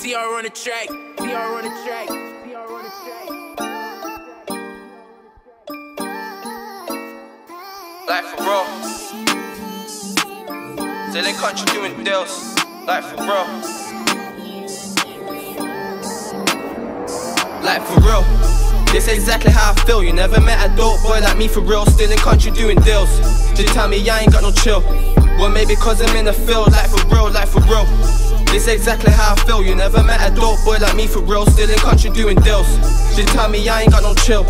TR on the track. TR on the track. TR on the track. Life for real. Selling country doing deals. Life for real. Like for real. This exactly how I feel. You never met a dope boy like me for real. Still in country doing deals. Just tell me I ain't got no chill. Well, maybe cause I'm in the field. Life for real, life for real. This exactly how I feel. You never met a dope boy like me for real. Still in country doing deals. She tell me I ain't got no chill.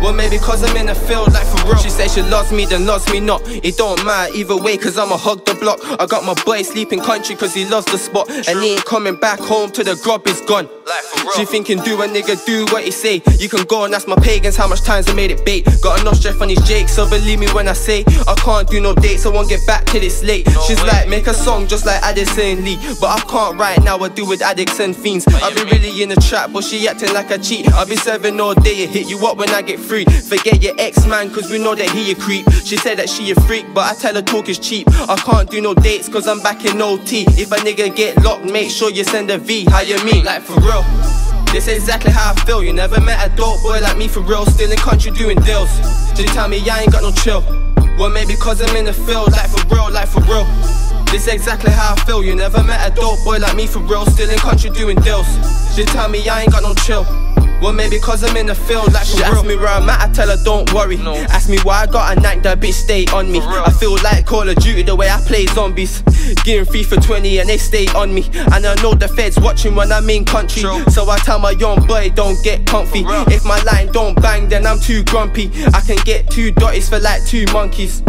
Well, maybe cause I'm in the field like for real. She say she loves me, then loves me not. It don't matter either way, cause I'ma hug the block. I got my boy sleeping country cause he loves the spot. And he ain't coming back home till the grub is gone. Like for real. She thinking do a nigga do what he say. You can go and ask my pagans how much times I made it bait. Got enough strength on these jakes, so believe me when I say I can't do no dates, I won't get back till it's late. She's like, make a song just like Addison Lee. But I can't right now, I do with addicts and fiends. I be really in the trap, but she acting like a cheat. I be serving all day, hit you up when I get free. Forget your your ex man, cause we know that he a creep. She said that she a freak, but I tell her talk is cheap. I can't do no dates, cause I'm back in OT. If a nigga get locked, make sure you send a V. How you mean? Like for real. This is exactly how I feel. You never met a dope boy like me for real. Still in country doing deals. Just tell me I ain't got no chill. Well, maybe cause I'm in the field. Like for real, like for real. This is exactly how I feel. You never met a dope boy like me for real. Still in country doing deals. Just tell me I ain't got no chill. Well, maybe cause I'm in the field like She ask me where I'm at, I tell her don't worry. No. Ask me why I got a night, that bitch stay on me. I feel like Call of Duty the way I play zombies. Getting free for 20 and they stay on me. And I know the feds watching when I'm in country. True. So I tell my young boy, don't get comfy. If my line don't bang, then I'm too grumpy. I can get two dotties for like two monkeys.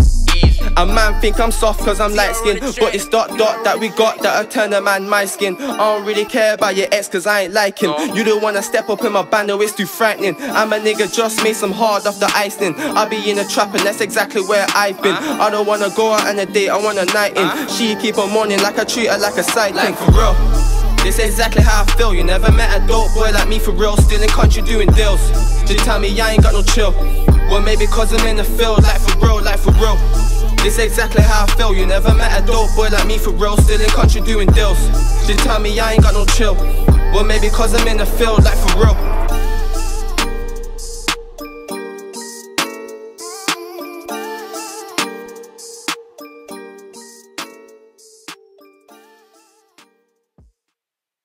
A man think I'm soft cause I'm light skinned But it's dot dot that we got that'll turn a man my skin. I don't really care about your ex cause I ain't like him. You don't wanna step up in my band, no it's too frightening. I'm a nigga just made some hard off the ice then I be in a trap and that's exactly where I've been. I don't wanna go out on a date, I want a night in. She keep on morning like I treat her like a sidekick like for real. This is exactly how I feel. You never met a dope boy like me for real. Still in country doing deals. Just tell me I ain't got no chill. Well, maybe cause I'm in the field, like for real, like for real. This exactly how I feel. You never met a dope boy like me for real. Still in country doing deals. She tell me I ain't got no chill. Well, maybe cause I'm in the field, like for real.